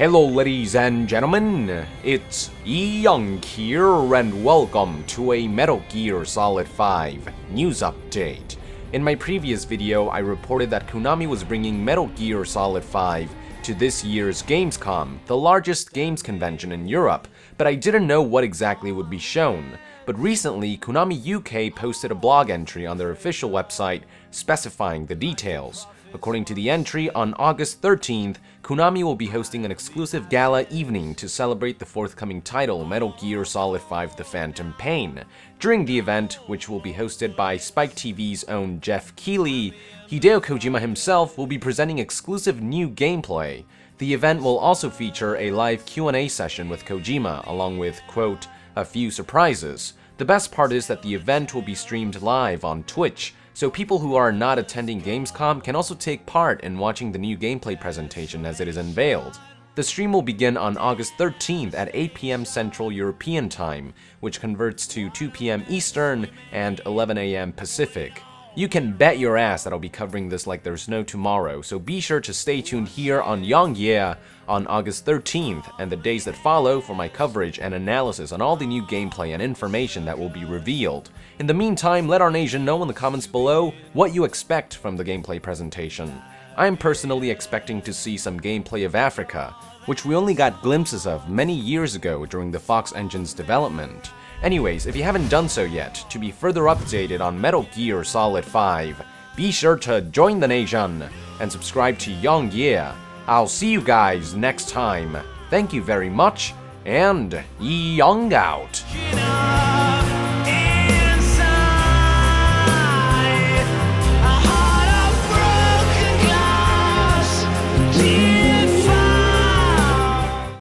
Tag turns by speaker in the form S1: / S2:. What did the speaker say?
S1: Hello ladies and gentlemen, it's Yong here and welcome to a Metal Gear Solid 5 news update. In my previous video, I reported that Konami was bringing Metal Gear Solid 5 to this year's Gamescom, the largest games convention in Europe, but I didn't know what exactly would be shown. But recently, Konami UK posted a blog entry on their official website specifying the details. According to the entry, on August 13th, Konami will be hosting an exclusive gala evening to celebrate the forthcoming title Metal Gear Solid 5 The Phantom Pain. During the event, which will be hosted by Spike TV's own Geoff Keighley, Hideo Kojima himself will be presenting exclusive new gameplay. The event will also feature a live Q&A session with Kojima, along with, quote, a few surprises. The best part is that the event will be streamed live on Twitch, so people who are not attending Gamescom can also take part in watching the new gameplay presentation as it is unveiled. The stream will begin on August 13th at 8 p.m. Central European Time, which converts to 2 p.m. Eastern and 11 a.m. Pacific. You can bet your ass that I'll be covering this like there's no tomorrow, so be sure to stay tuned here on Yeah on August 13th and the days that follow for my coverage and analysis on all the new gameplay and information that will be revealed. In the meantime, let our Nasian know in the comments below what you expect from the gameplay presentation. I am personally expecting to see some gameplay of Africa, which we only got glimpses of many years ago during the Fox engine's development. Anyways, if you haven't done so yet, to be further updated on Metal Gear Solid 5, be sure to join the Nasian and subscribe to YongYea. I'll see you guys next time. Thank you very much, and Yong out.